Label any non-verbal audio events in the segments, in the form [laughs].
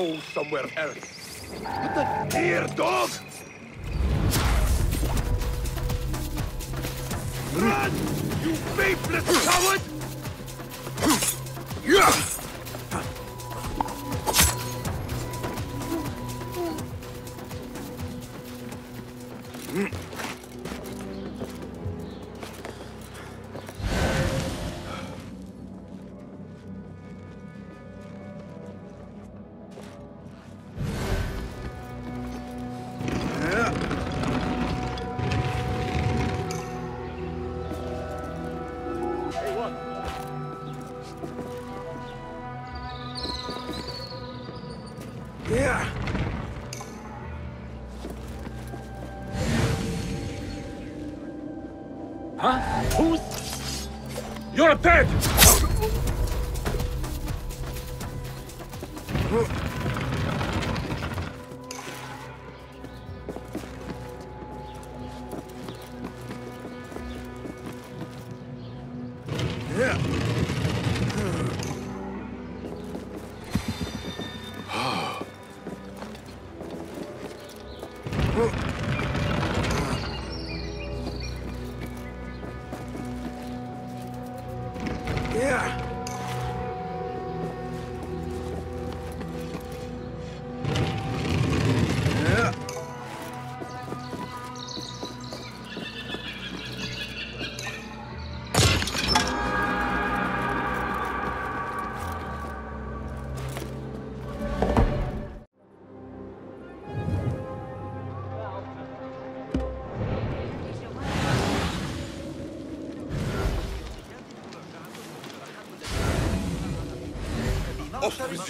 Go somewhere else. What the dear dog? Run, you faithless coward! Yeah!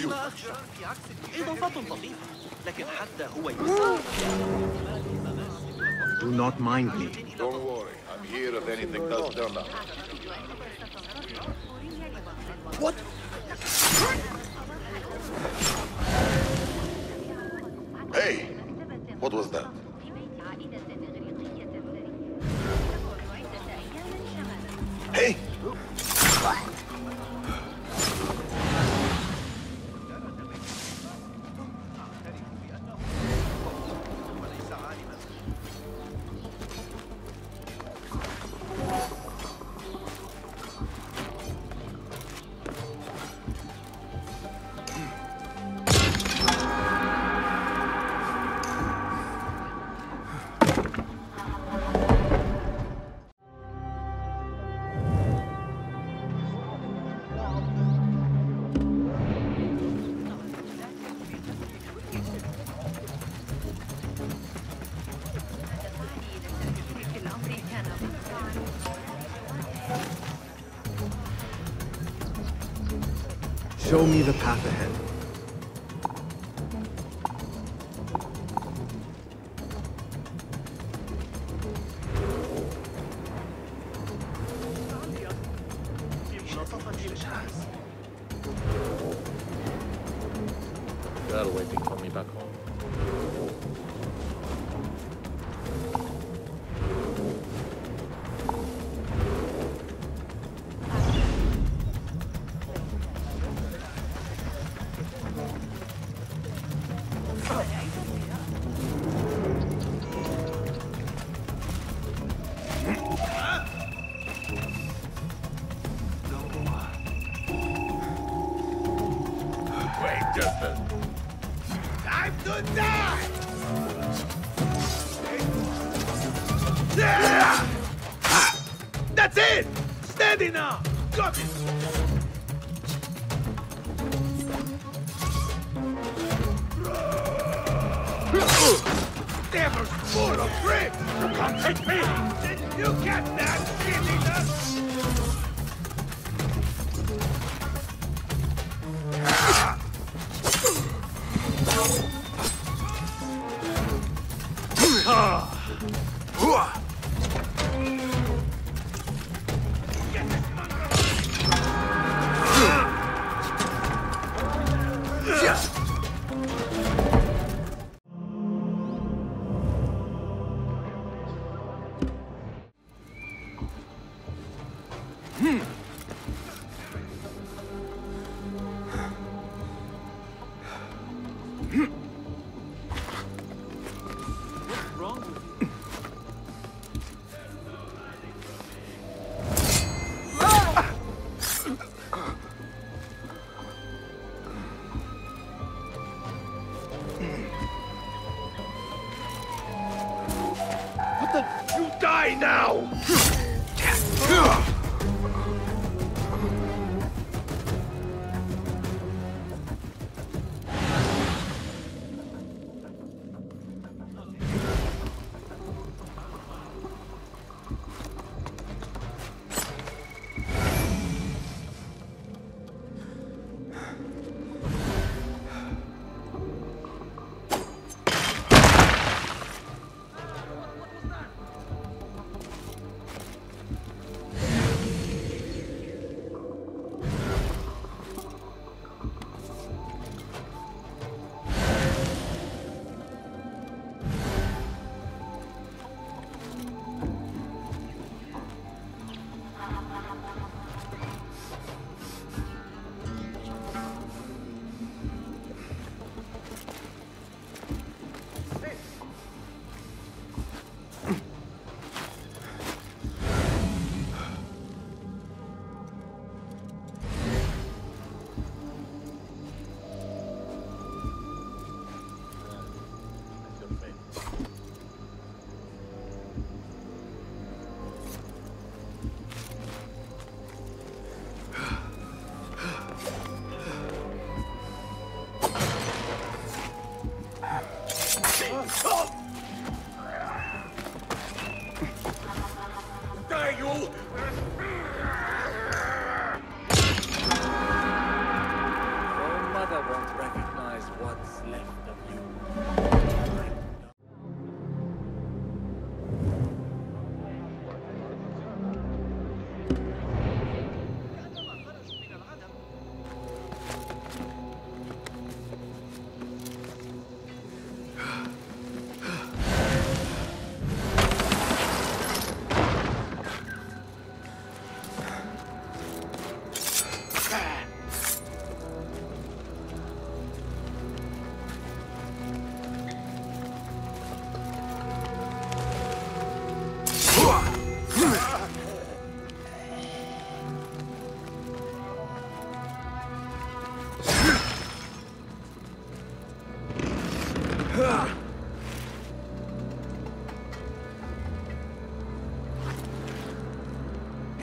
Off with you. إضافات طفيفة لكن حتى هو يسار Do not mind me. Don't worry. I'm here if anything does turn up. Show me the path ahead.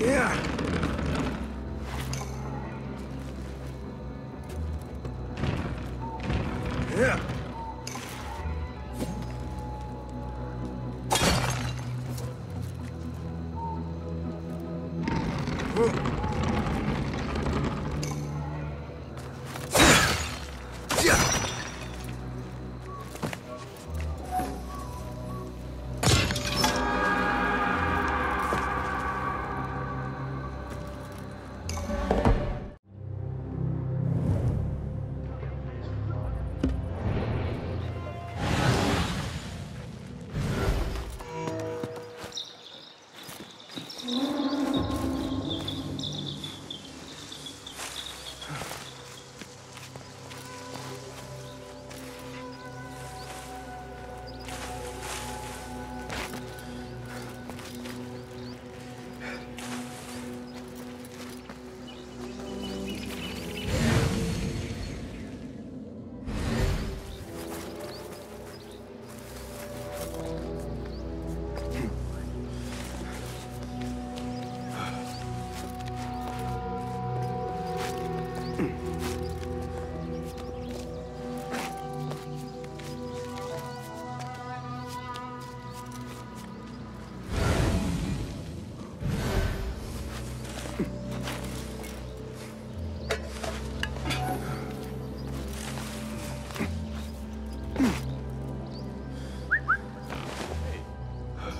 Yeah. Yeah.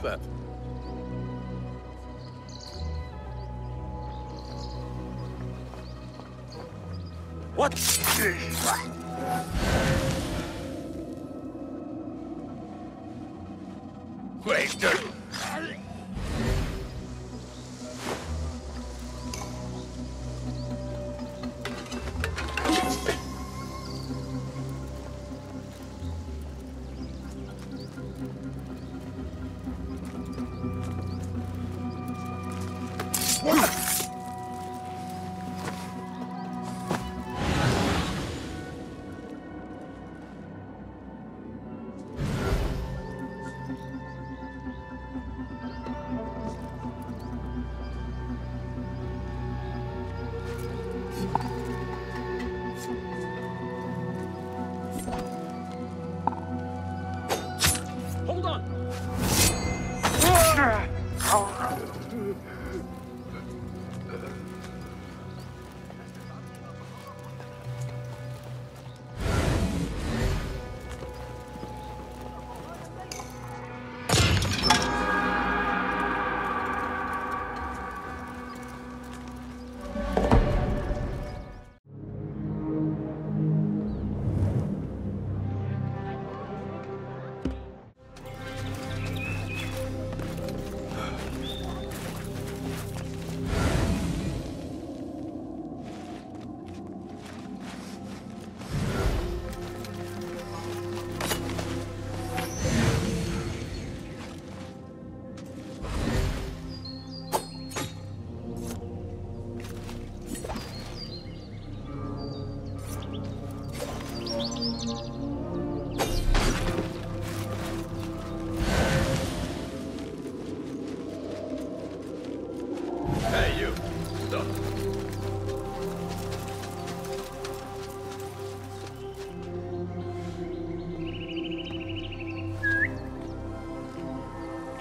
What's that? What?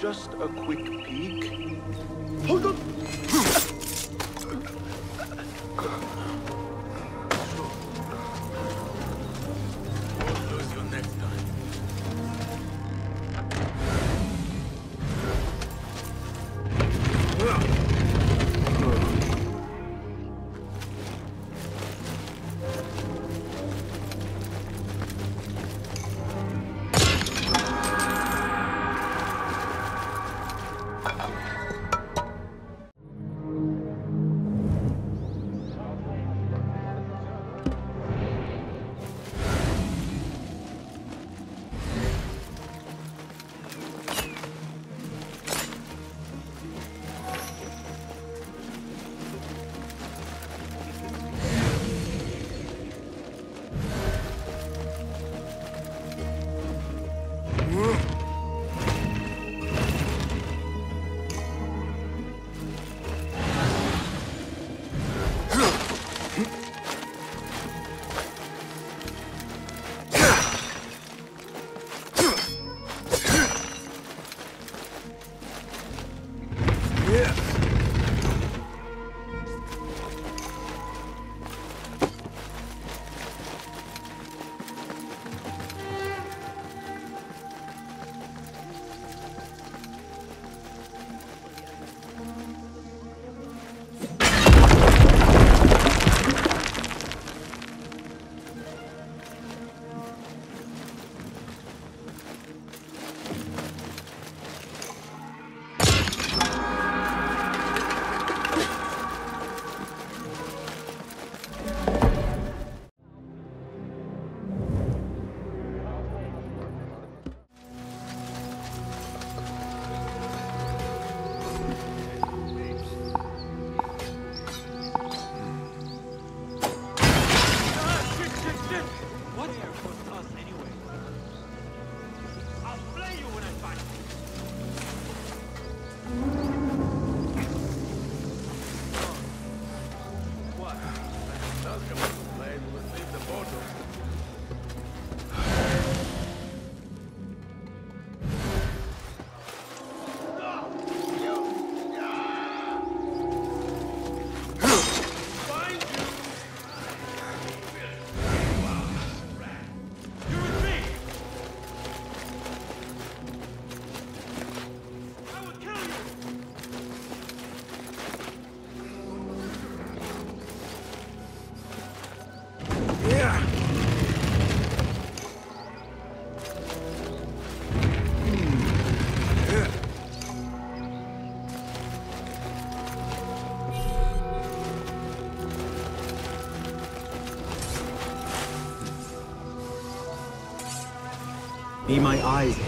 Just a quick peek. My eyes,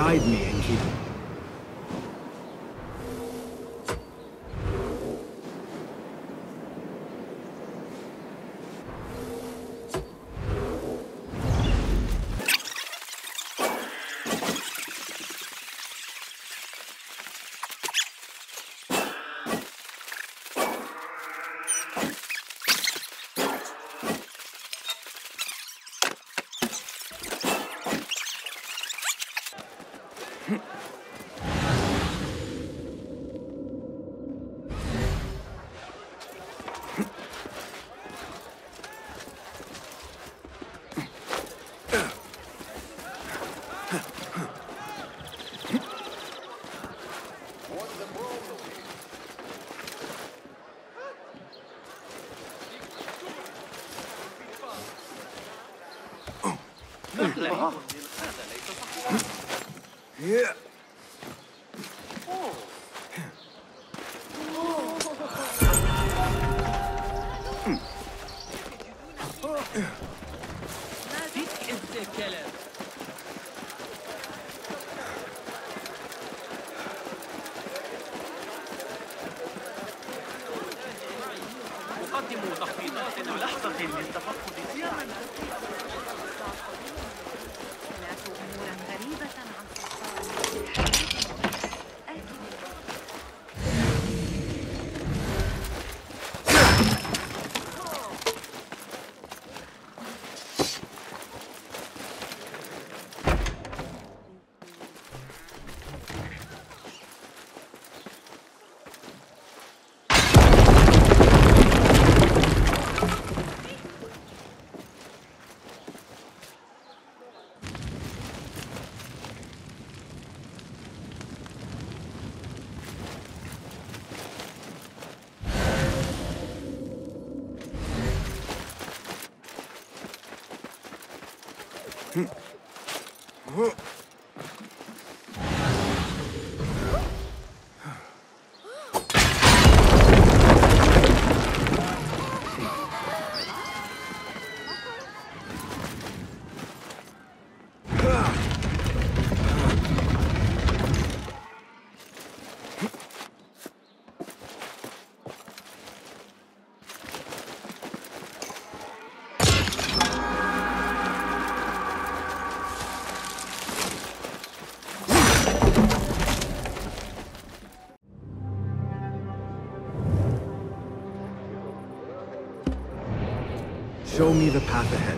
Guide me, Enkidu. Show me the path ahead.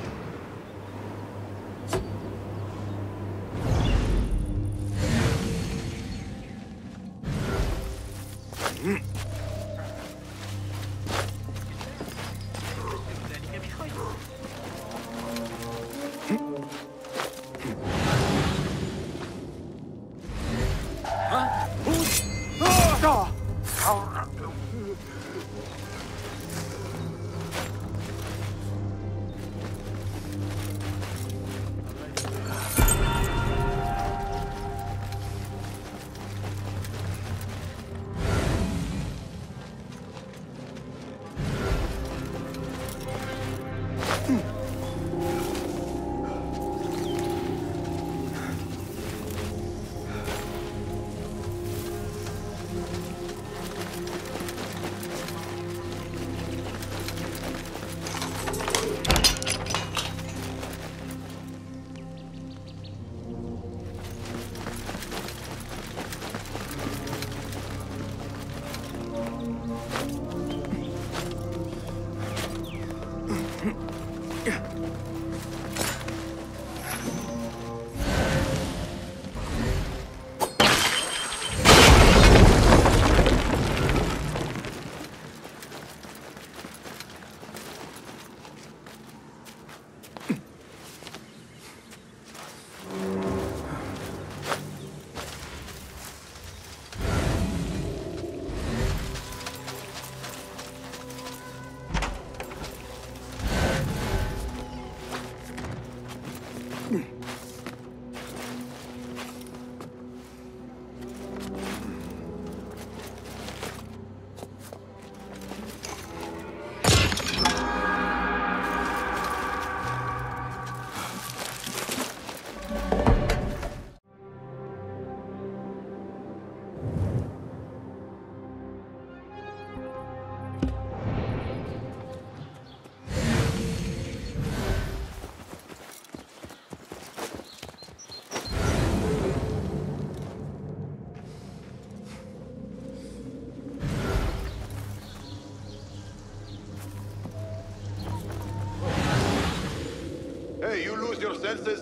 Your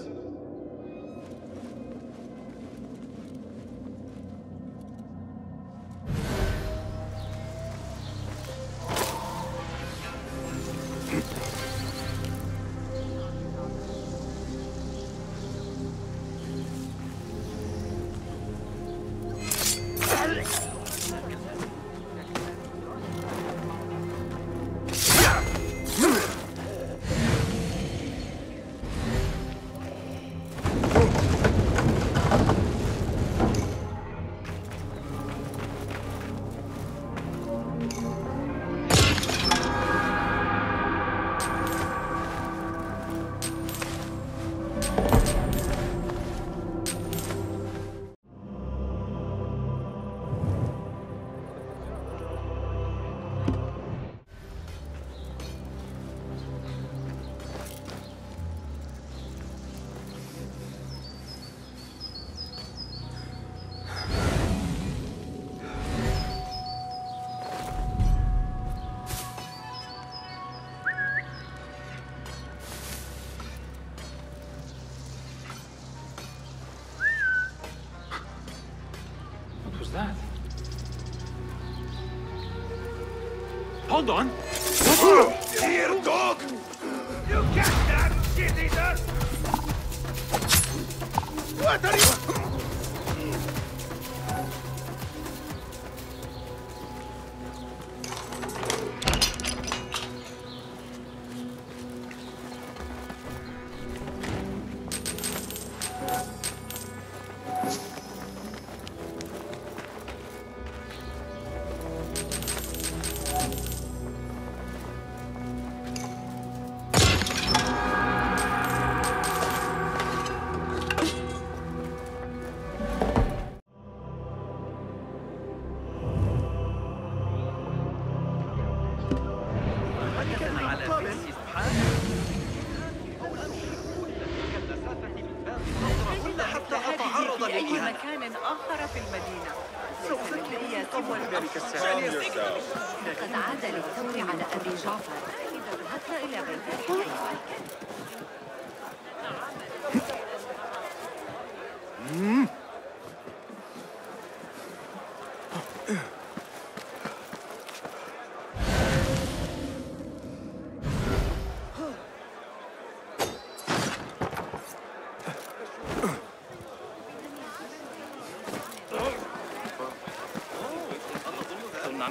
Hold on! Here, dog! You that, shit eater! What are you...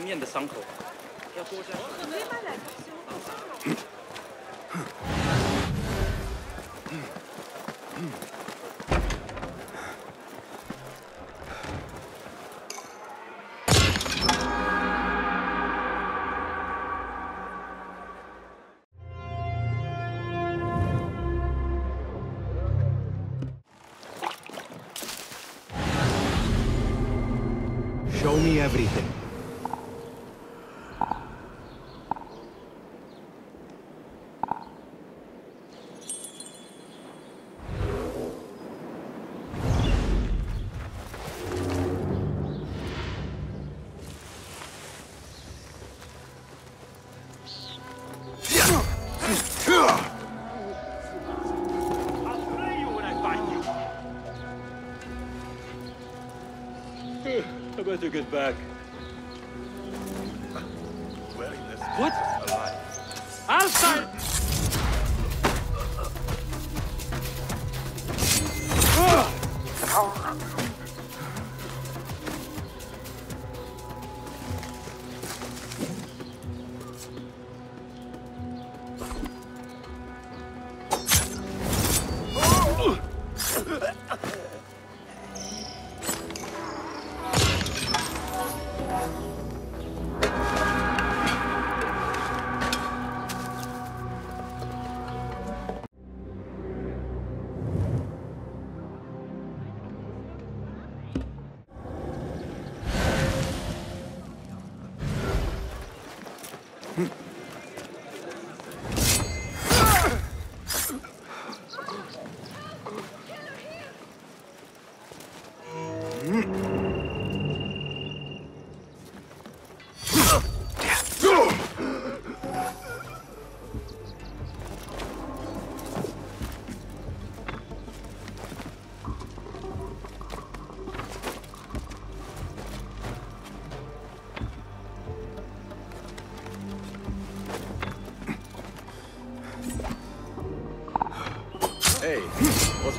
Show Better get back.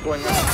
Going?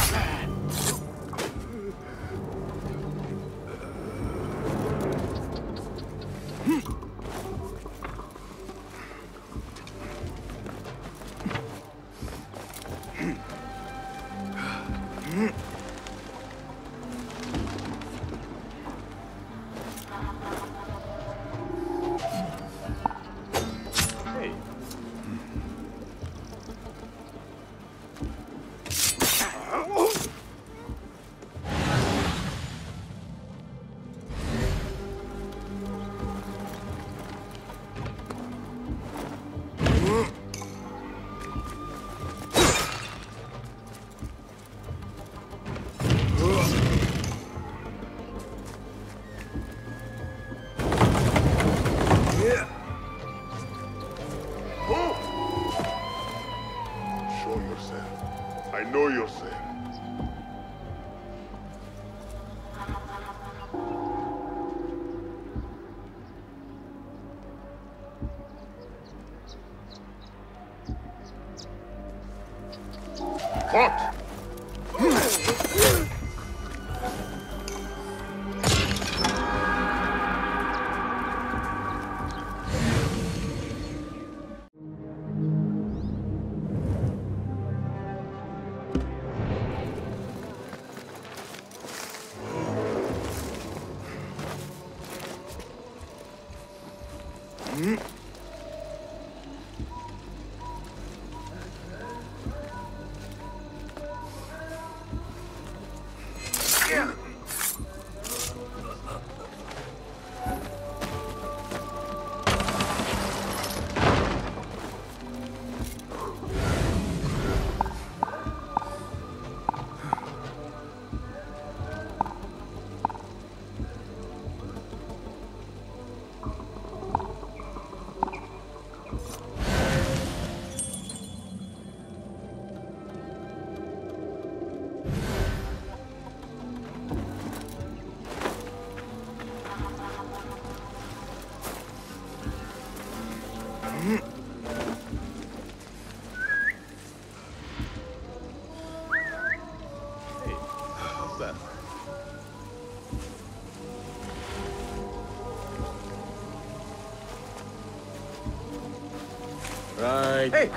Right.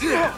Hey!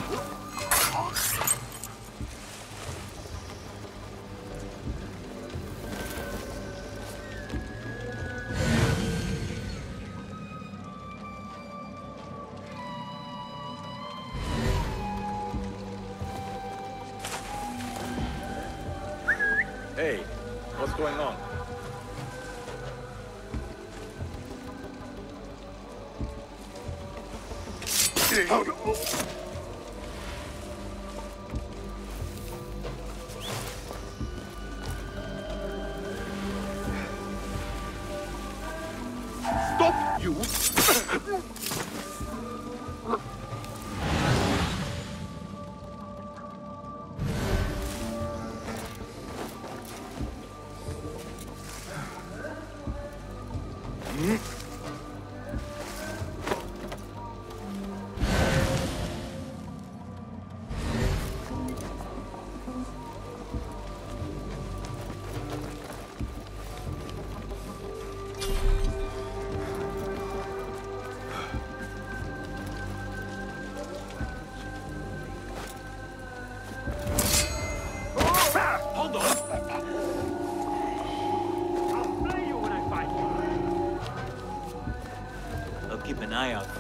Eye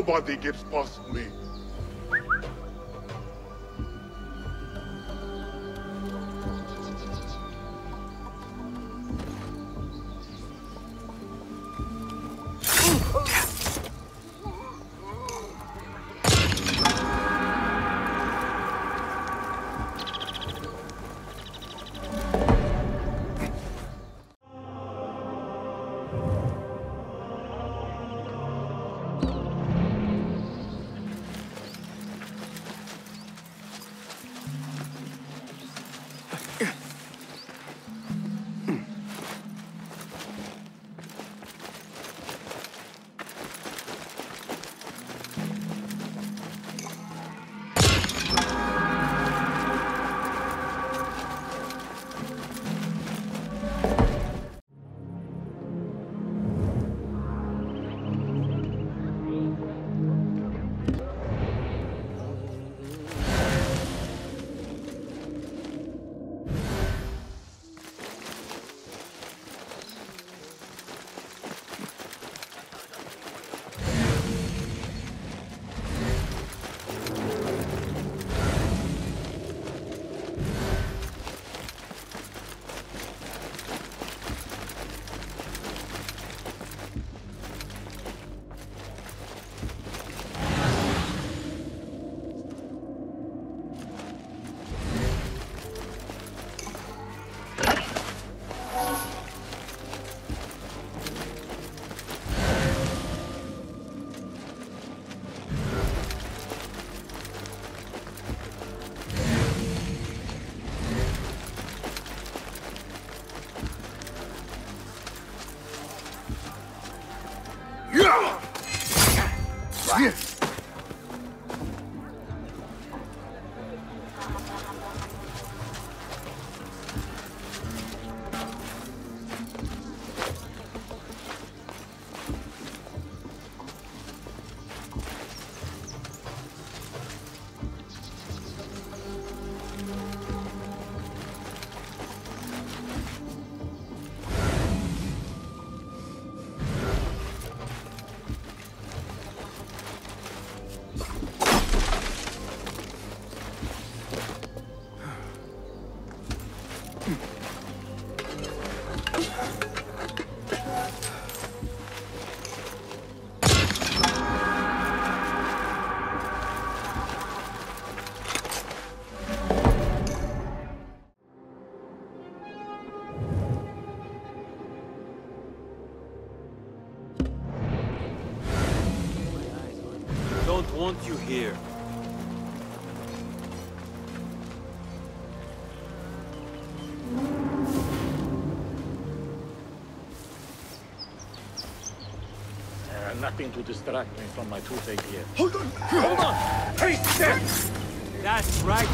Nobody gets past want you here. Uh, nothing to distract me from my toothache here. Hold on! Hold on! Hey, there! That's right,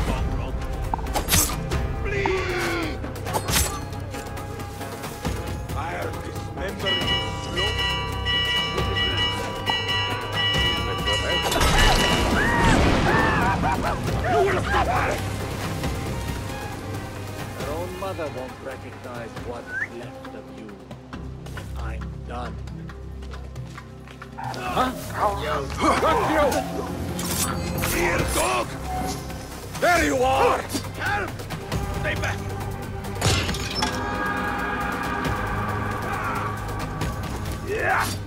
mother won't recognize what's left of you. I'm done. Huh? You! Here, dog! There you are! Help! Stay back! Yeah!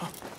Just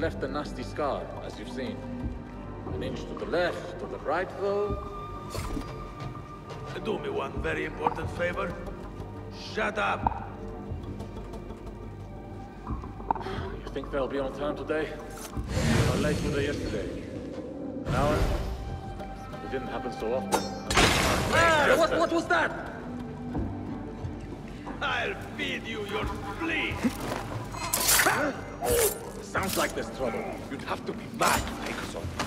left a nasty scar, as you've seen. An inch to the left, to the right, though. Do me one very important favor. Shut up! You think they'll be on time today? Late were they yesterday? An hour? It didn't happen so often. Ah, what, what was that? I'll feed you your spleen! [laughs] Sounds like there's trouble. You'd have to be mad to take us You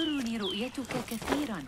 تسرني رؤيتك كثيرا.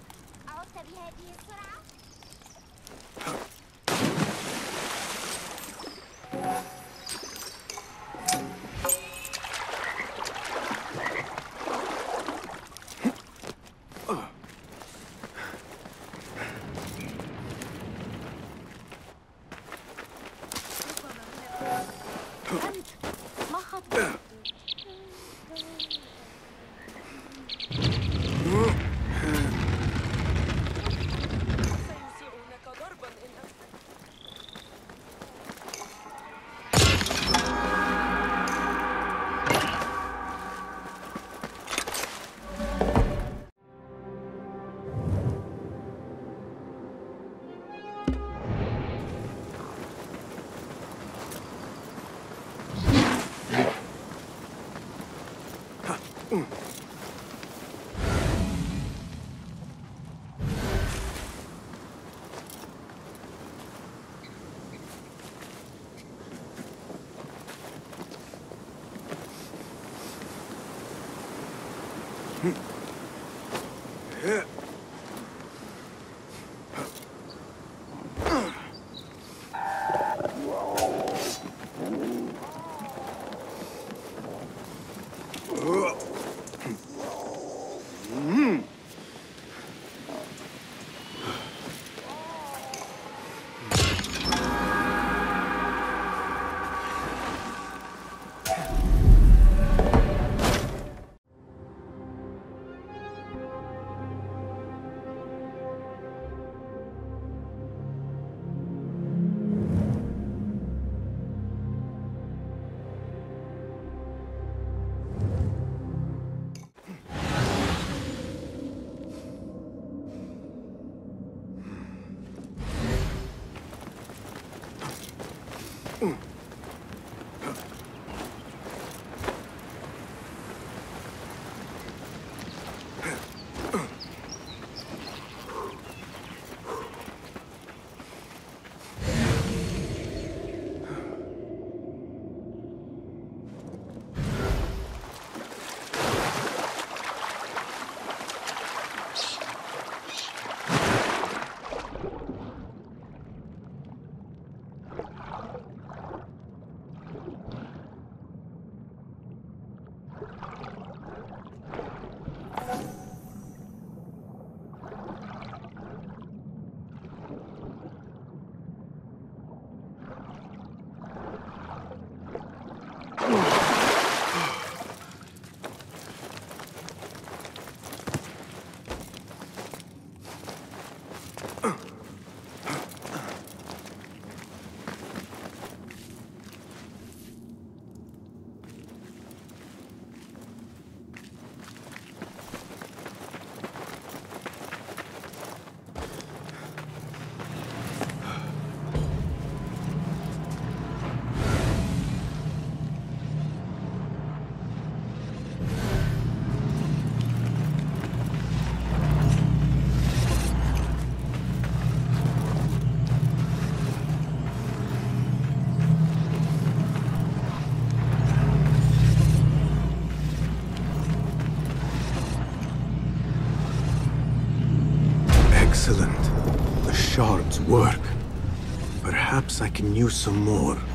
Use some more.